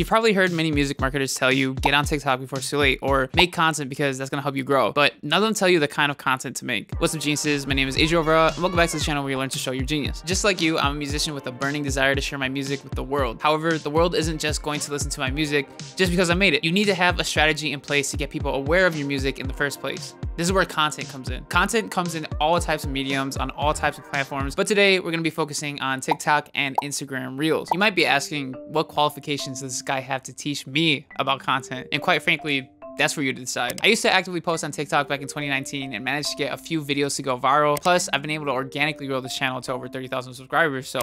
You've probably heard many music marketers tell you get on TikTok before it's too late or make content because that's gonna help you grow, but none of them tell you the kind of content to make. What's up geniuses? My name is Adriel Rivera and welcome back to the channel where you learn to show your genius. Just like you, I'm a musician with a burning desire to share my music with the world. However, the world isn't just going to listen to my music just because I made it. You need to have a strategy in place to get people aware of your music in the first place. This is where content comes in. Content comes in all types of mediums on all types of platforms, but today we're gonna be focusing on TikTok and Instagram Reels. You might be asking, what qualifications does guy have to teach me about content? And quite frankly, that's for you to decide. I used to actively post on TikTok back in 2019 and managed to get a few videos to go viral. Plus, I've been able to organically grow this channel to over 30,000 subscribers, so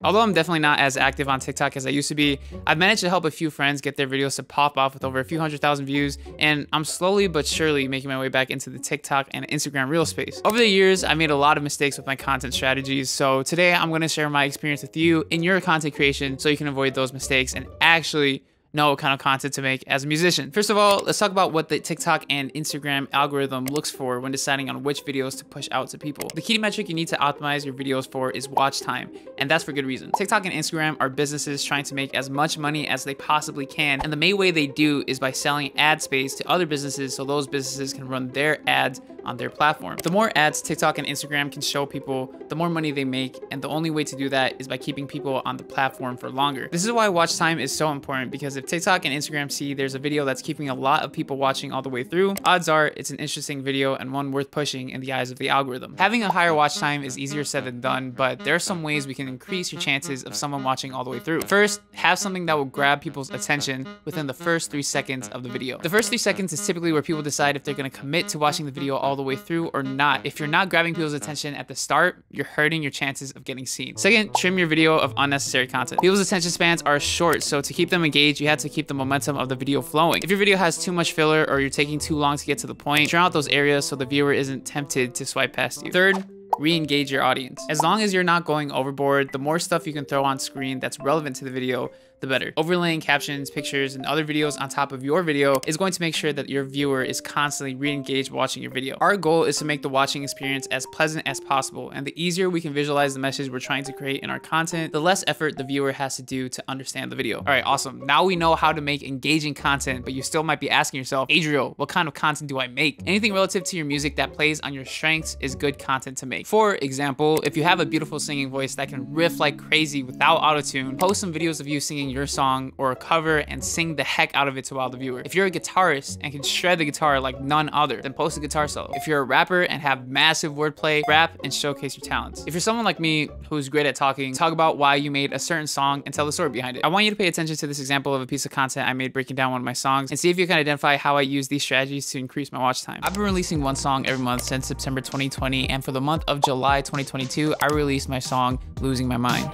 Although I'm definitely not as active on TikTok as I used to be, I've managed to help a few friends get their videos to pop off with over a few hundred thousand views, and I'm slowly but surely making my way back into the TikTok and Instagram reel space. Over the years, I made a lot of mistakes with my content strategies, so today I'm going to share my experience with you in your content creation so you can avoid those mistakes and actually know what kind of content to make as a musician. First of all, let's talk about what the TikTok and Instagram algorithm looks for when deciding on which videos to push out to people. The key metric you need to optimize your videos for is watch time, and that's for good reason. TikTok and Instagram are businesses trying to make as much money as they possibly can, and the main way they do is by selling ad space to other businesses so those businesses can run their ads on their platform. The more ads TikTok and Instagram can show people, the more money they make, and the only way to do that is by keeping people on the platform for longer. This is why watch time is so important because if TikTok and Instagram see there's a video that's keeping a lot of people watching all the way through, odds are it's an interesting video and one worth pushing in the eyes of the algorithm. Having a higher watch time is easier said than done, but there are some ways we can increase your chances of someone watching all the way through. First, have something that will grab people's attention within the first three seconds of the video. The first three seconds is typically where people decide if they're gonna commit to watching the video all the way through or not. If you're not grabbing people's mm-hmm. attention at the start, you're hurting your chances of getting seen. Second, trim your video of unnecessary content. People's attention spans are short, so to keep them engaged, you have to keep the momentum of the video flowing. If your video has too much filler or you're taking too long to get to the point, trim out those areas so the viewer isn't tempted to swipe past you. Third, re-engage your audience. As long as you're not going overboard, the more stuff you can throw on screen that's relevant to the video, the better. Overlaying captions, pictures, and other videos on top of your video is going to make sure that your viewer is constantly re-engaged watching your video. Our goal is to make the watching experience as pleasant as possible, and the easier we can visualize the message we're trying to create in our content, the less effort the viewer has to do to understand the video. All right, awesome. Now we know how to make engaging content, but you still might be asking yourself, Adriel, what kind of content do I make? Anything relative to your music that plays on your strengths is good content to make. For example, if you have a beautiful singing voice that can riff like crazy without autotune, post some videos of you singing your song or a cover and sing the heck out of it to wow the viewer. If you're a guitarist and can shred the guitar like none other, then post a guitar solo. If you're a rapper and have massive wordplay, rap and showcase your talents. If you're someone like me who's great at talking, talk about why you made a certain song and tell the story behind it. I want you to pay attention to this example of a piece of content I made breaking down one of my songs and see if you can identify how I use these strategies to increase my watch time. I've been releasing one song every month since September 2020 and for the month of July 2022, I released my song Losing My Mind.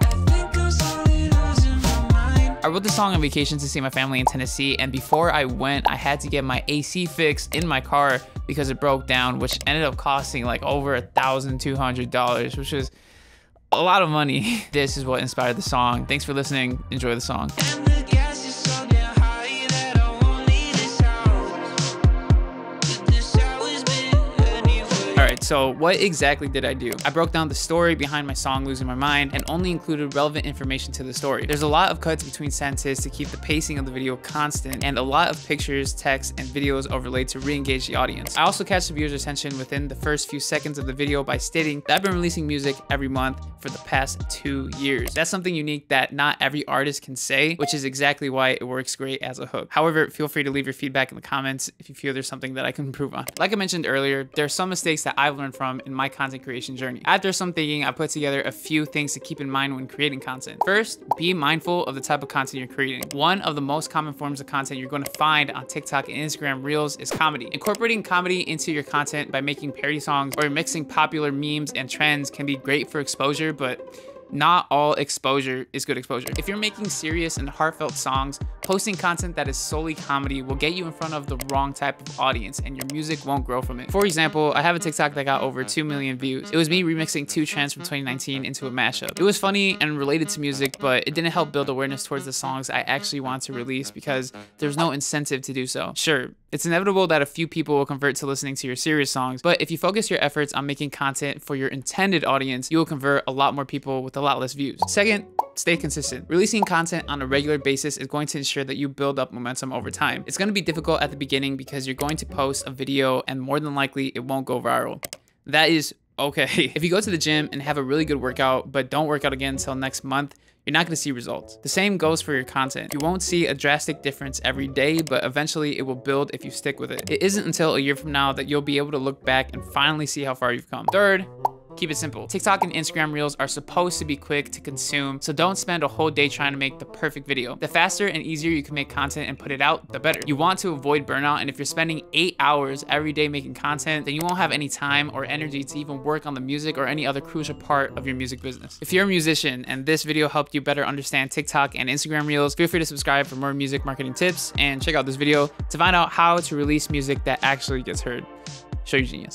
I wrote this song on vacation to see my family in Tennessee, and before I went, I had to get my AC fixed in my car because it broke down, which ended up costing like over a thousand two hundred dollars, which is a lot of money. This is what inspired the song. Thanks for listening. Enjoy the song. So what exactly did I do? I broke down the story behind my song Losing My Mind and only included relevant information to the story. There's a lot of cuts between sentences to keep the pacing of the video constant and a lot of pictures, text, and videos overlaid to re-engage the audience. I also catch the viewer's attention within the first few seconds of the video by stating that I've been releasing music every month for the past two years. That's something unique that not every artist can say, which is exactly why it works great as a hook. However, feel free to leave your feedback in the comments if you feel there's something that I can improve on. Like I mentioned earlier, there are some mistakes that I've learned from in my content creation journey. After some thinking, I put together a few things to keep in mind when creating content. First, be mindful of the type of content you're creating. One of the most common forms of content you're going to find on TikTok and Instagram Reels is comedy. Incorporating comedy into your content by making parody songs or mixing popular memes and trends can be great for exposure, but not all exposure is good exposure. If you're making serious and heartfelt songs, posting content that is solely comedy will get you in front of the wrong type of audience and your music won't grow from it. For example, I have a TikTok that got over 2 million views. It was me remixing two trends from 2019 into a mashup. It was funny and related to music, but it didn't help build awareness towards the songs I actually want to release because there's no incentive to do so. Sure, It's inevitable that a few people will convert to listening to your serious songs, but if you focus your efforts on making content for your intended audience, you will convert a lot more people with a lot less views. Second, stay consistent. Releasing content on a regular basis is going to ensure that you build up momentum over time. It's going to be difficult at the beginning because you're going to post a video and more than likely it won't go viral. That is okay. If you go to the gym and have a really good workout, but don't work out again until next month, you're not gonna see results. The same goes for your content. You won't see a drastic difference every day, but eventually it will build if you stick with it. It isn't until a year from now that you'll be able to look back and finally see how far you've come. Third, Keep it simple. TikTok and Instagram Reels are supposed to be quick to consume, so don't spend a whole day trying to make the perfect video. The faster and easier you can make content and put it out, the better. You want to avoid burnout, and if you're spending eight hours every day making content, then you won't have any time or energy to even work on the music or any other crucial part of your music business. If you're a musician and this video helped you better understand TikTok and Instagram Reels, feel free to subscribe for more music marketing tips and check out this video to find out how to release music that actually gets heard. Show your genius.